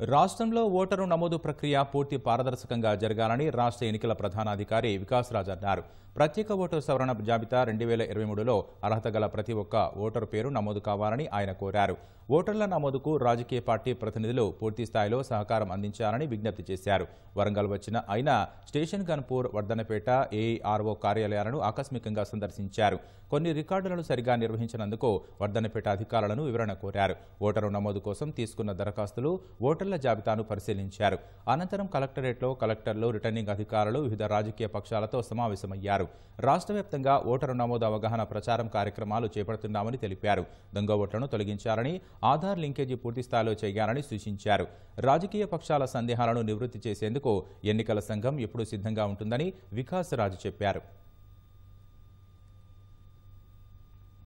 రాష్ట్రంలో ఓటరు నమోదు ప్రక్రియ పూర్తి పారదర్శకంగా జరగాలని రాష్ట్ర ఎన్నికల ప్రధానాధికారి వికాస్రాజ్ అన్నారు. ప్రత్యేక ఓటరు సవరణ జాబితా రెండు వేల ఇరవై మూడులో అర్హత గల ప్రతి ఒక్క ఓటరు పేరు నమోదు కావాలని ఆయన కోరారు. ఓటర్ల నమోదుకు రాజకీయ పార్టీ ప్రతినిధులు పూర్తి స్థాయిలో సహకారం అందించాలని విజ్ఞప్తి చేశారు. వరంగల్ వచ్చిన ఆయన స్టేషన్ గన్పూర్ వర్ధనపేట ఏఆర్ఓ కార్యాలయాలను ఆకస్మికంగా సందర్శించారు. కొన్ని రికార్డులను సరిగా నిర్వహించినందుకు వర్ధనపేట అధికారులను వివరణ కోరారు. ఓటరు నమోదు కోసం తీసుకున్న దరఖాస్తులు ఓటర్ ఓటర్ల జాబితాను పరిశీలించారు. అనంతరం కలెక్టరేట్లో కలెక్టర్లు రిటర్నింగ్ అధికారులు వివిధ రాజకీయ పక్షాలతో సమావేశమయ్యారు. రాష్ట్ర వ్యాప్తంగా ఓటరు నమోదు అవగాహన ప్రచారం కార్యక్రమాలు చేపడుతున్నామని తెలిపారు. దొంగ ఓట్లను తొలగించాలని ఆధార్ లింకేజీ పూర్తిస్థాయిలో చేయాలని సూచించారు. రాజకీయ పక్షాల సందేహాలను నివృత్తి చేసేందుకు ఎన్నికల సంఘం ఎప్పుడూ సిద్ధంగా ఉంటుందని వికాస్ రాజు చెప్పారు.